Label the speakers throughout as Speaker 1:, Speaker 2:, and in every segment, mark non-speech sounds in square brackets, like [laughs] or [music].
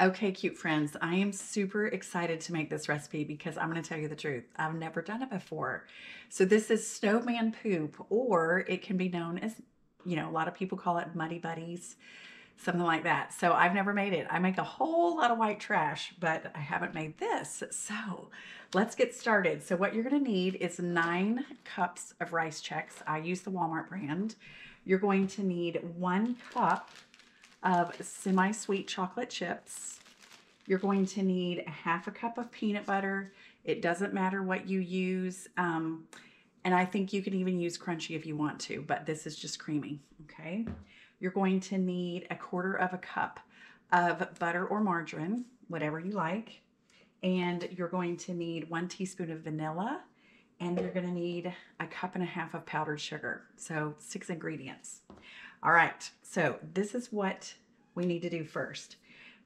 Speaker 1: Okay, cute friends, I am super excited to make this recipe because I'm going to tell you the truth. I've never done it before. So this is snowman poop, or it can be known as, you know, a lot of people call it muddy buddies, something like that. So I've never made it. I make a whole lot of white trash, but I haven't made this. So let's get started. So what you're going to need is nine cups of rice Chex. I use the Walmart brand. You're going to need one cup of semi-sweet chocolate chips. You're going to need a half a cup of peanut butter. It doesn't matter what you use. Um, and I think you can even use crunchy if you want to, but this is just creamy, okay? You're going to need a quarter of a cup of butter or margarine, whatever you like. And you're going to need one teaspoon of vanilla and you're going to need a cup and a half of powdered sugar. So six ingredients. All right, so this is what we need to do first.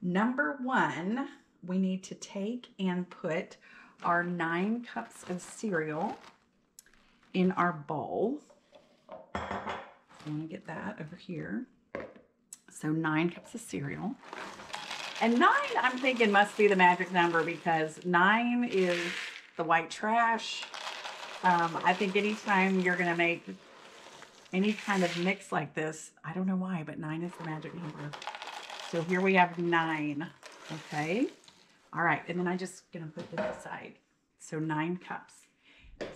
Speaker 1: Number one, we need to take and put our nine cups of cereal in our bowl. I want to get that over here. So nine cups of cereal. And nine, I'm thinking must be the magic number because nine is the white trash. Um, I think anytime you're to make any kind of mix like this, I don't know why, but nine is the magic number. So here we have nine, okay? All right, and then I just gonna put this aside. So nine cups.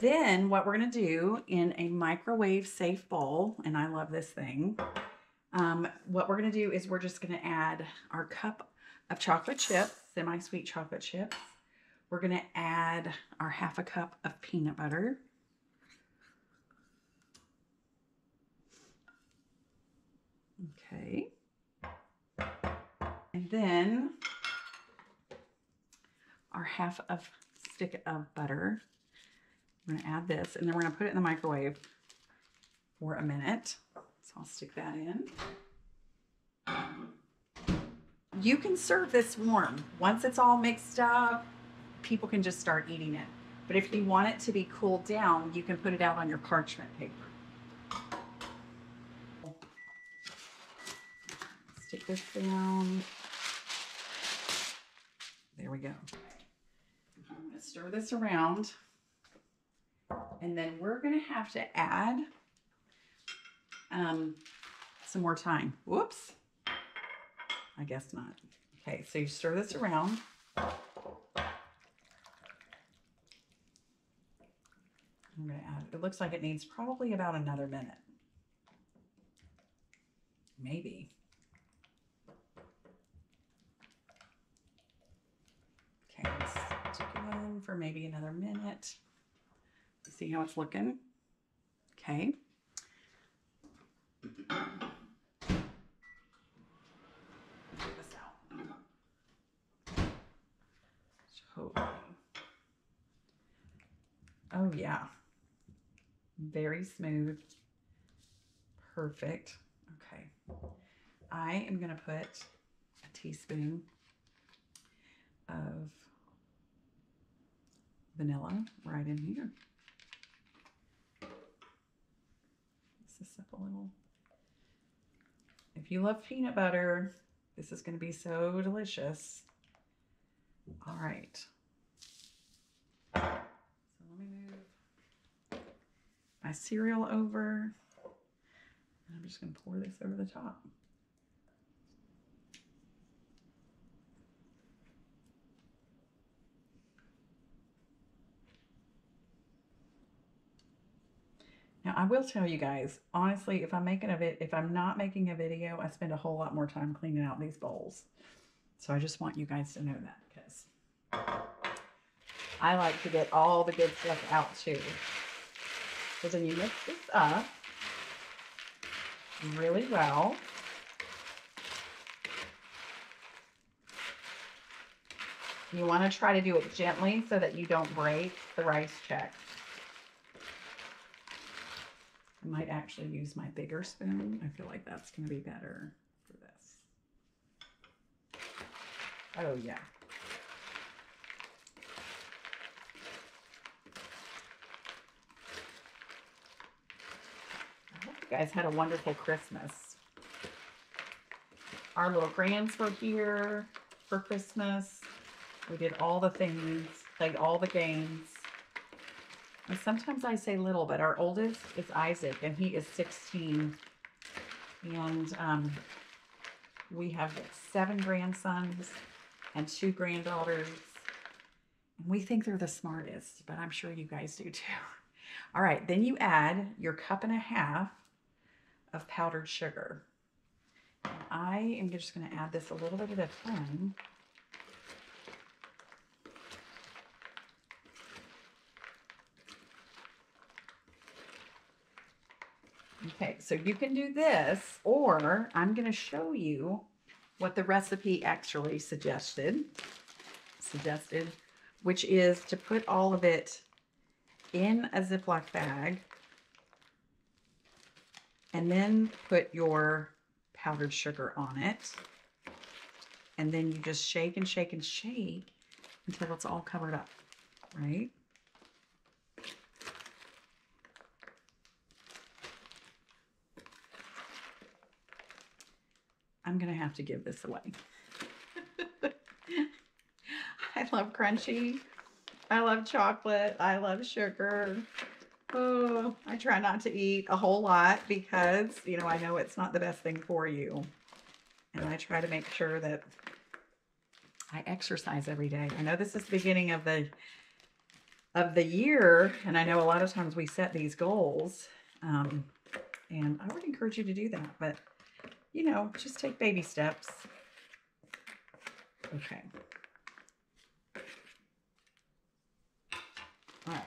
Speaker 1: Then what we're gonna do in a microwave safe bowl, and I love this thing, um, what we're gonna do is we're just gonna add our cup of chocolate chips, semi-sweet chocolate chips. We're gonna add our half a cup of peanut butter. Okay. Then our half of stick of butter. I'm gonna add this and then we're gonna put it in the microwave for a minute. So I'll stick that in. You can serve this warm. Once it's all mixed up, people can just start eating it. But if you want it to be cooled down, you can put it out on your parchment paper. Stick this down. We go. I'm to stir this around. And then we're to have to add um, some more time. Whoops. I guess not. Okay, so you stir this around. I'm to add, it looks like it needs probably about another minute. Maybe. Okay, let's in for maybe another minute. To see how it's looking? Okay. Oh yeah. Very smooth. Perfect. Okay. I am going to put a teaspoon of vanilla right in here. Mix this up a little. If you love peanut butter, this is going to be so delicious. All right. So let me move my cereal over. I'm just going to pour this over the top. Now I will tell you guys, honestly, if I'm making a vid if I'm not making a video, I spend a whole lot more time cleaning out these bowls. So I just want you guys to know that because I like to get all the good stuff out too. So then you mix this up really well. You want to try to do it gently so that you don't break the rice Chex. I might actually use my bigger spoon. I feel like that's going to be better for this. Oh, yeah. Guys had a wonderful Christmas. Our little grands were here for Christmas. We did all the things, played all the games. And sometimes I say little, but our oldest is Isaac, and he is 16. And um, we have seven grandsons and two granddaughters. And we think they're the smartest, but I'm sure you guys do too. All right, then you add your cup and a half of powdered sugar. I am just going to add this a little bit at a time. Okay, so you can do this, or I'm going to show you what the recipe actually suggested, suggested, which is to put all of it in a Ziploc bag and then put your powdered sugar on it. And then you just shake and shake and shake until it's all covered up, right? To have to give this away. [laughs] I love crunchy. I love chocolate. I love sugar. Oh, I try not to eat a whole lot because, you know, I know it's not the best thing for you. And I try to make sure that I exercise every day. I know this is the beginning of the of the year, and I know a lot of times we set these goals. Um, and I would encourage you to do that, but you know, just take baby steps. Okay. All right.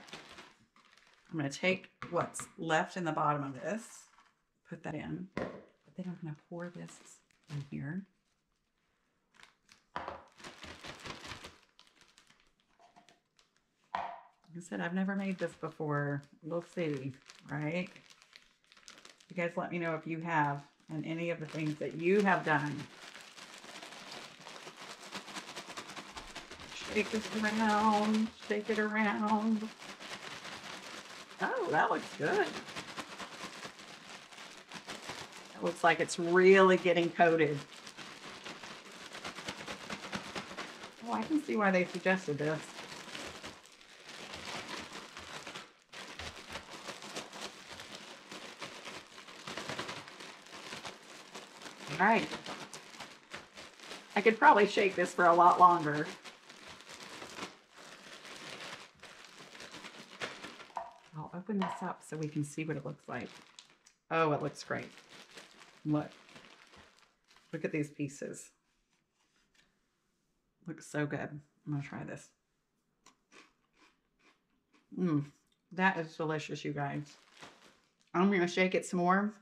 Speaker 1: I'm going to take what's left in the bottom of this, put that in, but then I'm going to pour this in here. Like I said, I've never made this before. We'll see, right? You guys let me know if you have and any of the things that you have done. Shake this around, shake it around. Oh, that looks good. It looks like it's really getting coated. Oh, I can see why they suggested this. All right. I could probably shake this for a lot longer. I'll open this up so we can see what it looks like. Oh, it looks great. Look. Look at these pieces. Looks so good. I'm going to try this. Mmm, that is delicious, you guys. I'm going to shake it some more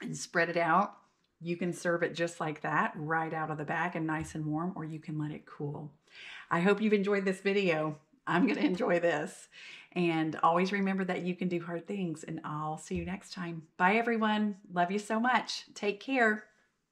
Speaker 1: and spread it out. You can serve it just like that, right out of the bag and nice and warm, or you can let it cool. I hope you've enjoyed this video. I'm going to enjoy this. And always remember that you can do hard things, and I'll see you next time. Bye, everyone. Love you so much. Take care.